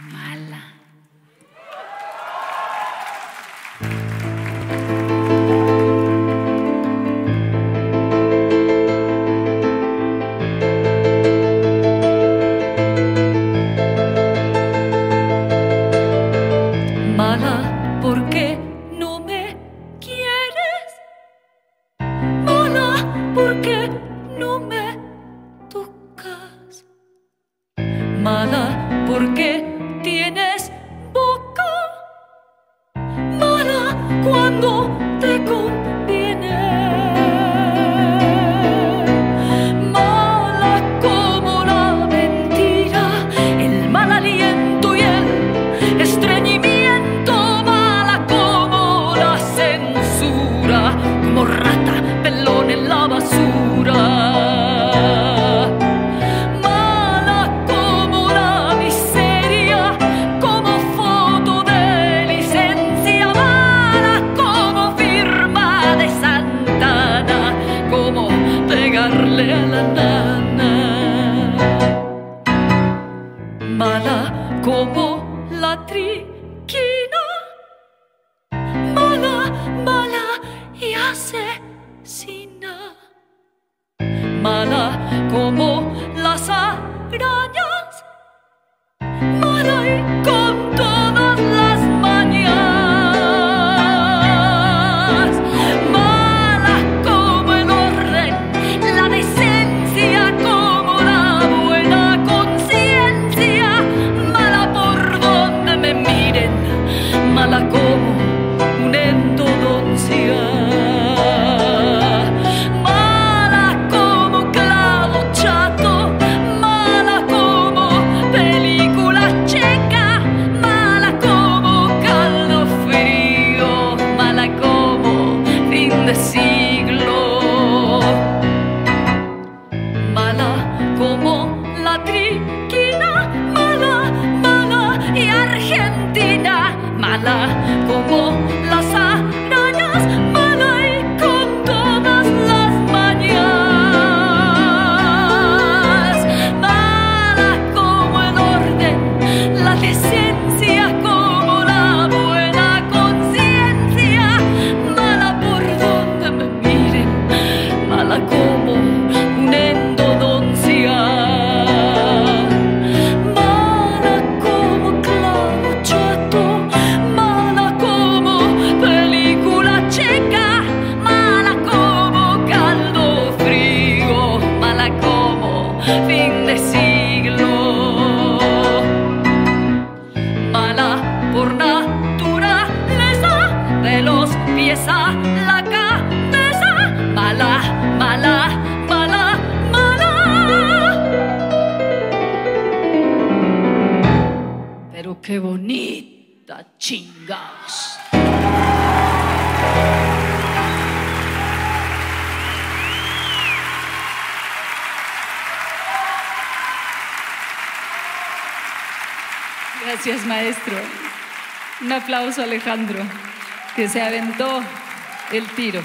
Mala, mala, porque no me quieres. Mala, porque no me tocas. Mala, porque tienes boca mala cuando te pegarle a la nana. Mala como la triquina, mala, mala y hace. como la triquina, mala, mala y Argentina, mala como fin de siglo. Mala por naturaleza, de los pies a la cabeza. Mala, mala, mala, mala. Pero qué bonita, chingados. Gracias, maestro. Un aplauso a Alejandro, que se aventó el tiro.